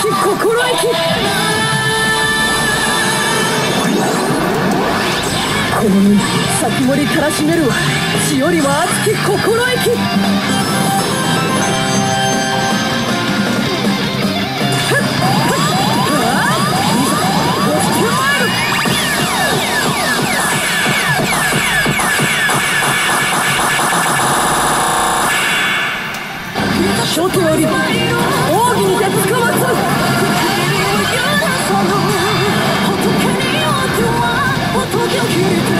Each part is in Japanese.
き心意気この身先森たらしめるは血よりは熱き心意気諸通り you.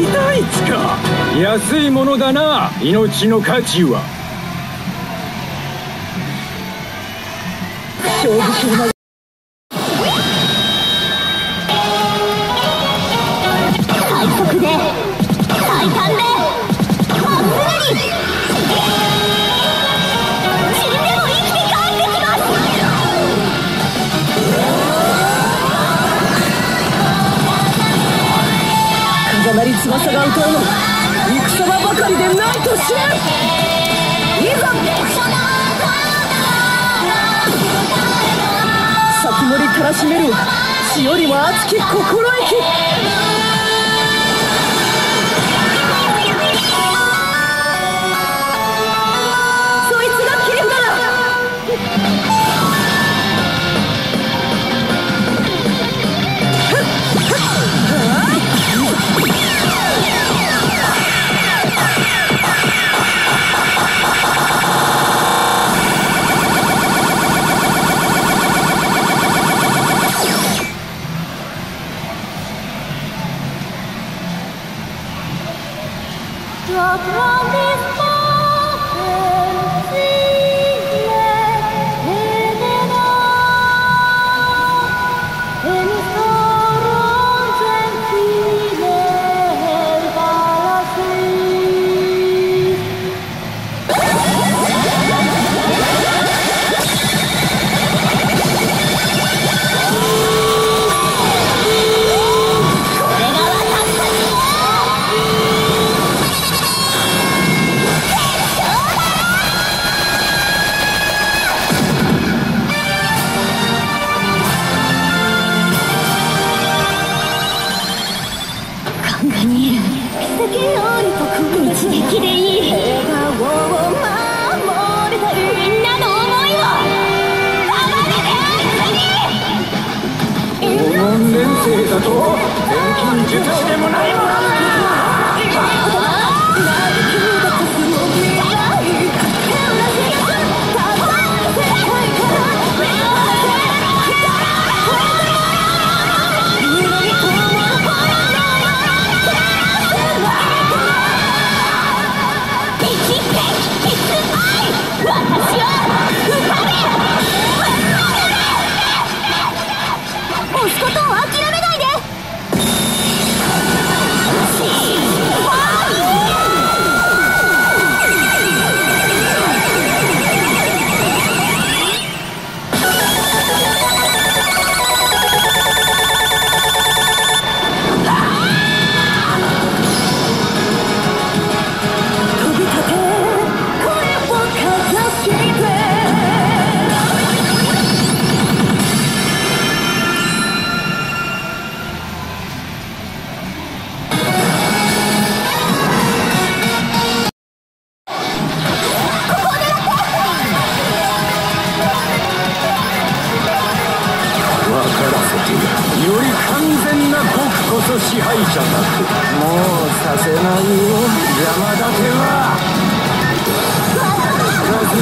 2対1か？安いものだな命の価値は。勝負する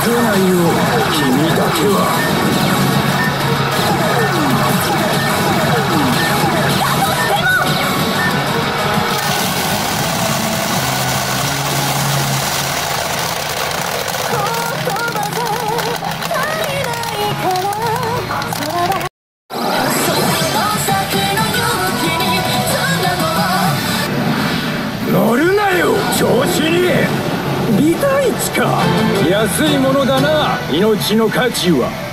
けないよ君だけは命の価値は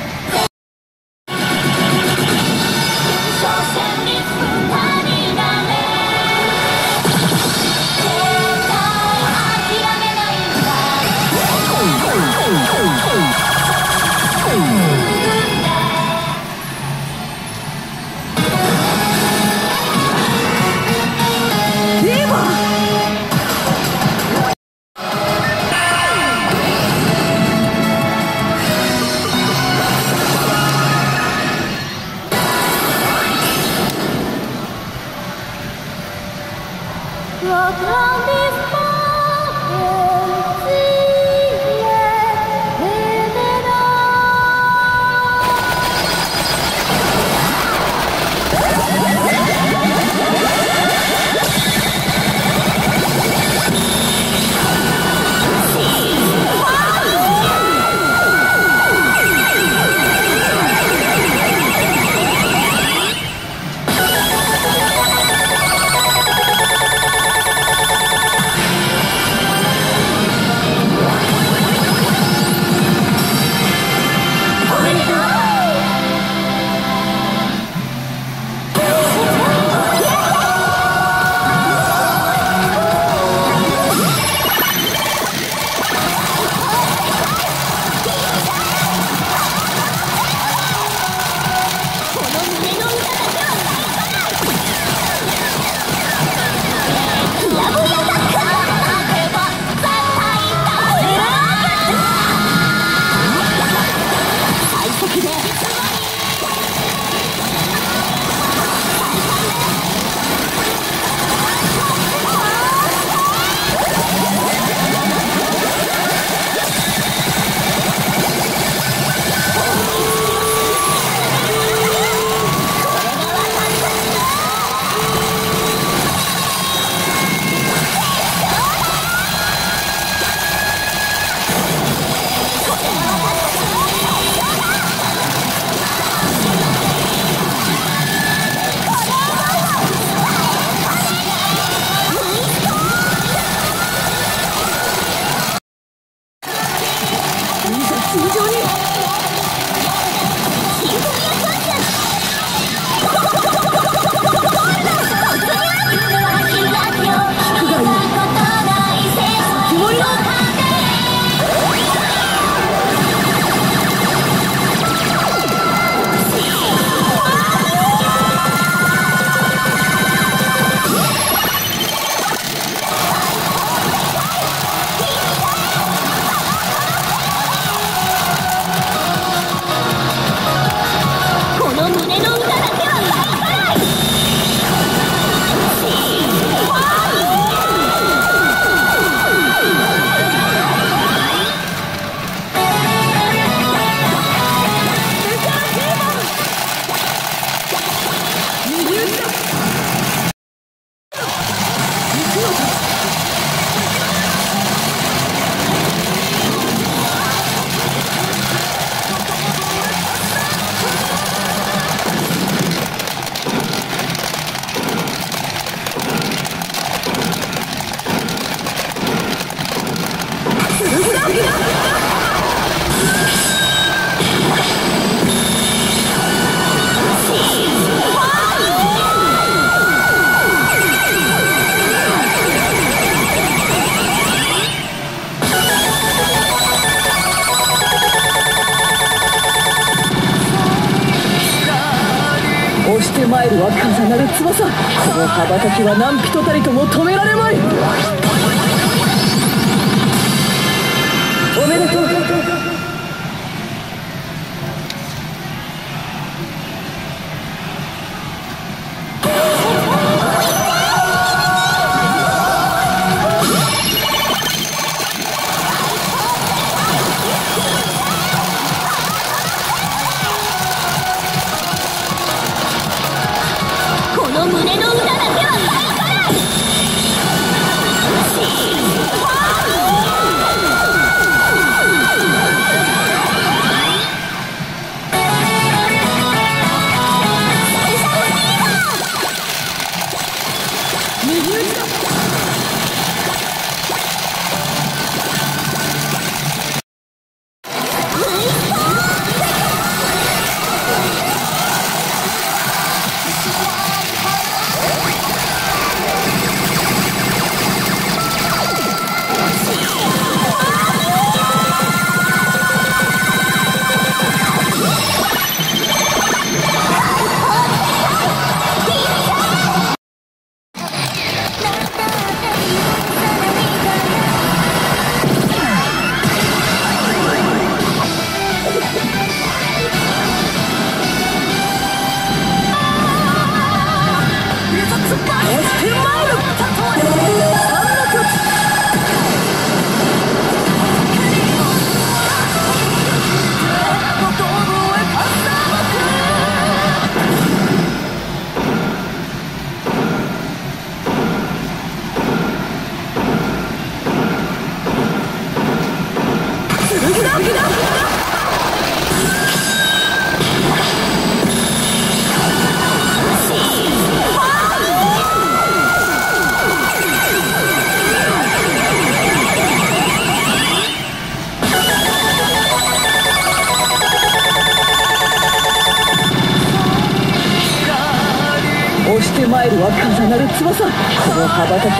帰るは重なる翼この羽ばたきは何人たりとも止められまい。おめでとう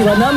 Ivanov.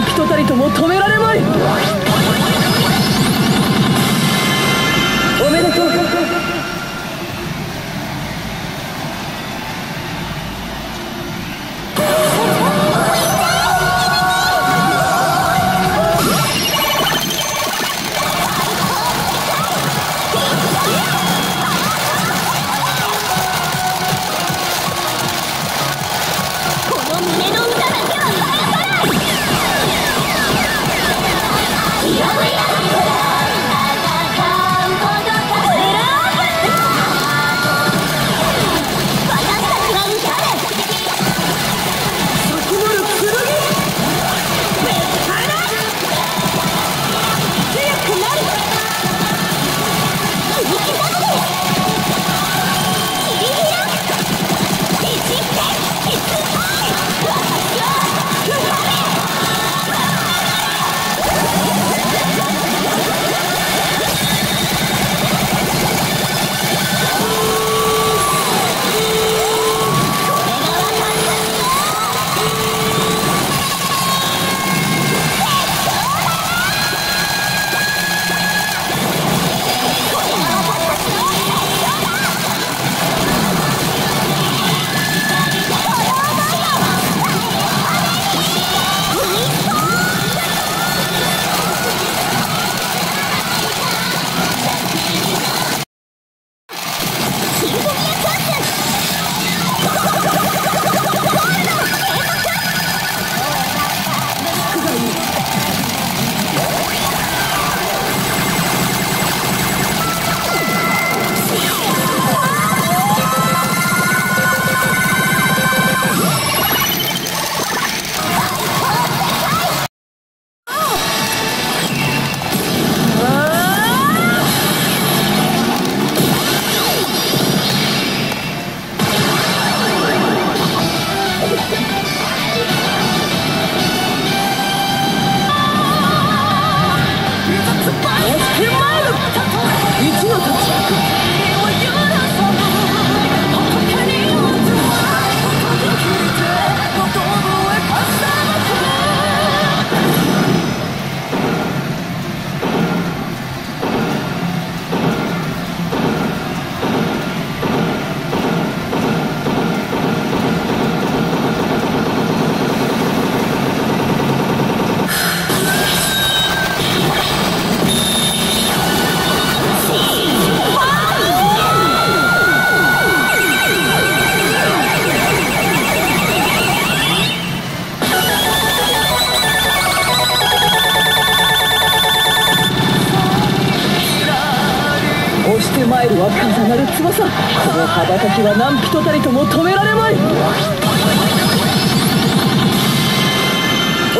さこの羽ばたきは何人たりとも止められまい。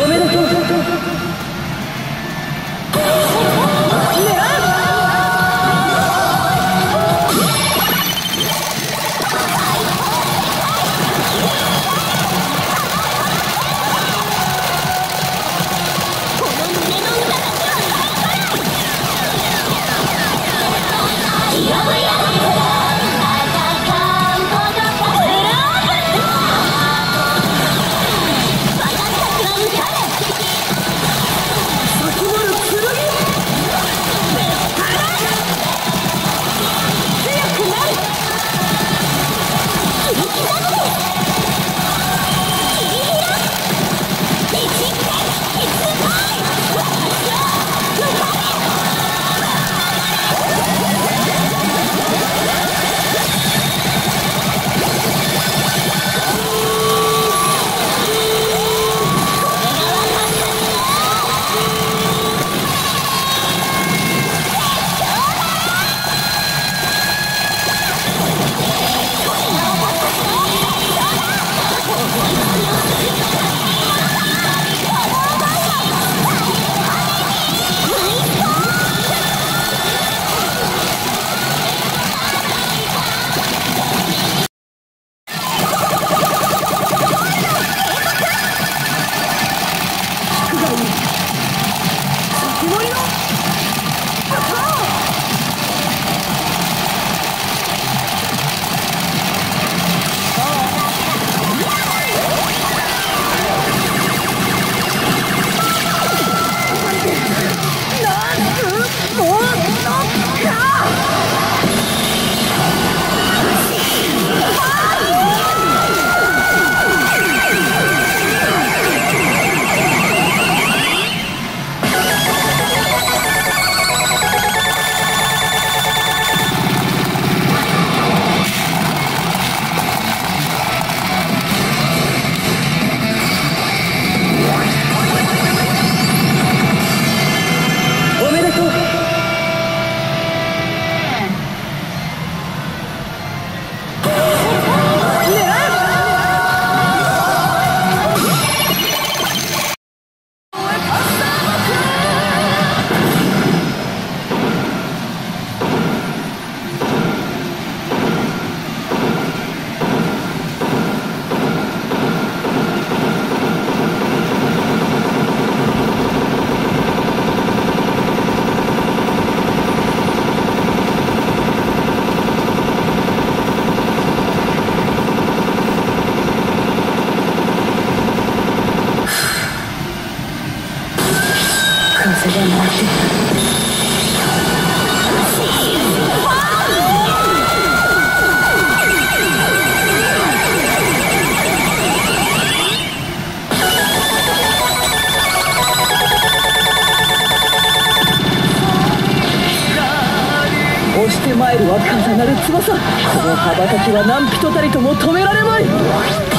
おめでとう。は重なる翼。この羽ばたきは何人たりとも止められまい。